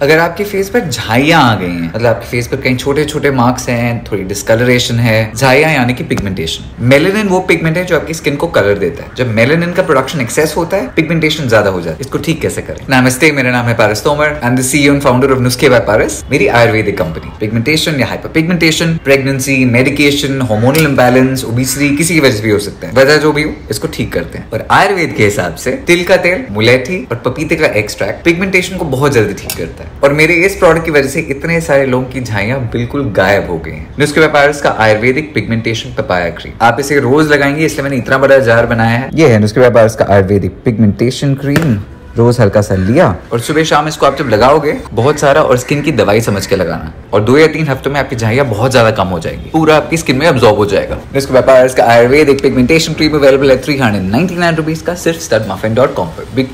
अगर आपके फेस पर झाइयाँ आ गई हैं मतलब आपके फेस पर कहीं छोटे छोटे मार्क्स हैं, थोड़ी डिस्कलरेशन है, झाइयाँ यानी कि पिगमेंटेशन मेलेनिन वो पिगमेंट है जो आपकी स्किन को कलर देता है। जब मेलेनिन का प्रोडक्शन एक्सेस होता है पिगमेंटेशन ज़्यादा हो जाता है। इसको ठीक कैसे करें? नमस्ते मेरा नाम है Paras Tomar and the CEO and founder of Nuskhe by Paras मेरी आयुर्वेदिक कंपनी पिगमेंटेशन या hyper pigmentation pregnancy medication hormonal imbalance obesity किसी की वजह से भी हो सकता है। वजह जो भी हो, इसको ठीक करते हैं। और आयुर्वेद के हिसाब से, तिल का तेल, मुलेठी और पपीते का एक्सट्रैक्ट पिगमेंटेशन को बहुत जल्दी ठीक करता है। और मेरे इस प्रोडक्ट की वजह से इतने सारे लोगों की झाइयाँ बिल्कुल गायब हो गई हैं। नुस्खे व्यापार का आयुर्वेदिक पिगमेंटेशन पपाया क्रीम आप इसे रोज लगाएँगे, इसलिए मैंने इतना बड़ा जार बनाया है। ये है नुस्खे व्यापार का आयुर्वेदिक पिगमेंटेशन क्रीम रोज हल्का सा लिया और सुबह शाम इसको आप जब लगाओगे, बहुत सारा और स्किन की दवाई समझ के लगाना। और दो या तीन हफ्तों में आपकी झाइयाँ बहुत ज़्यादा कम हो जाएगी। पूरा आपकी स्किन में अब्जॉर्ब हो जाएगा। इसको व्यापार इसका आयुर्वेदिक पिगमेंटेशन क्रीम अवेलेबल है three hundred ninety nine rupees का सिर्फ़ स्टड मफिन डॉट कॉम पर। बिग